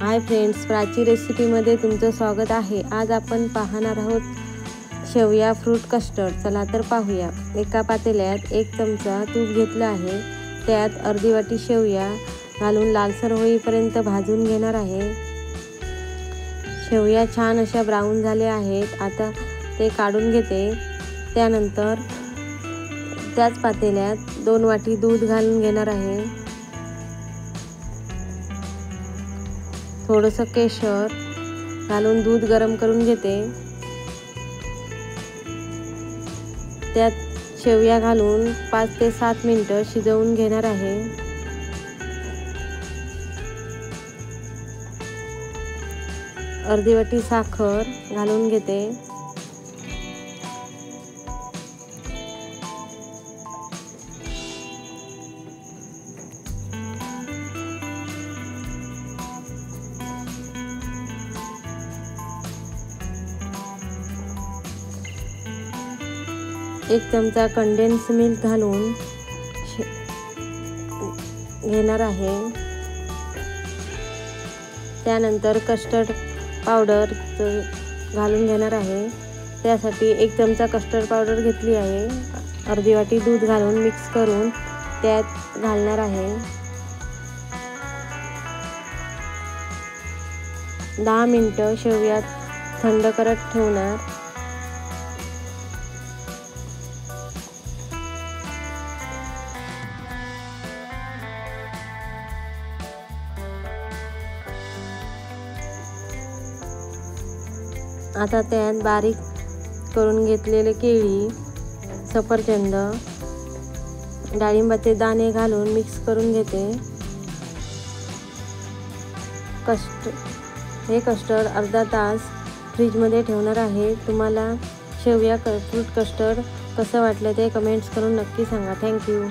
Hi friends Prachi रेसिपीमध्ये तुमचं स्वागत आहे. आज आपण पाहणार आहोत शेवया फ्रूट कस्टर्ड. चला तर पाहूया. एका पातेल्यात एक चमचा तूप घेतलं आहे. त्यात अर्धी वाटी शेवया घालून लालसर होईपर्यंत भाजून घेणार आहे. शेवया छान अशा ब्राऊन झाल्या आहेत. आता ते काढून घेते. त्यानंतर त्याच पातेल्यात दोन वाटी दूध घालून घेणार आहे. थोडंसं केशर घालून दूध गरम करून घेते. त्यात शेवया घालून पाच ते सात मिनटं शिजवून घेणार आहे. अर्धी वाटी साखर घालून घेते. एक चमचा कंडेन्स मिल्क घालून घेणार आहे. त्यानंतर कस्टर्ड पावडर घालून घेणार आहे. त्यासाठी एक चमचा कस्टर्ड पावडर घेतली आहे. अर्धी वाटी दूध घालून मिक्स करून त्यात घालणार आहे. दहा मिनटं शेवयात थंड करत ठेवणार. आता त्यात बारीक करून घेतलेले केळी सफरचंद डाळिंबाचे दाणे घालून मिक्स करून घेते. कस्ट हे कस्टर्ड अर्धा तास फ्रीजमध्ये ठेवणार आहे. तुम्हाला शेवया क फ्रूट कस्टर्ड कसं वाटलं ते कमेंट्स करून नक्की सांगा. थँक्यू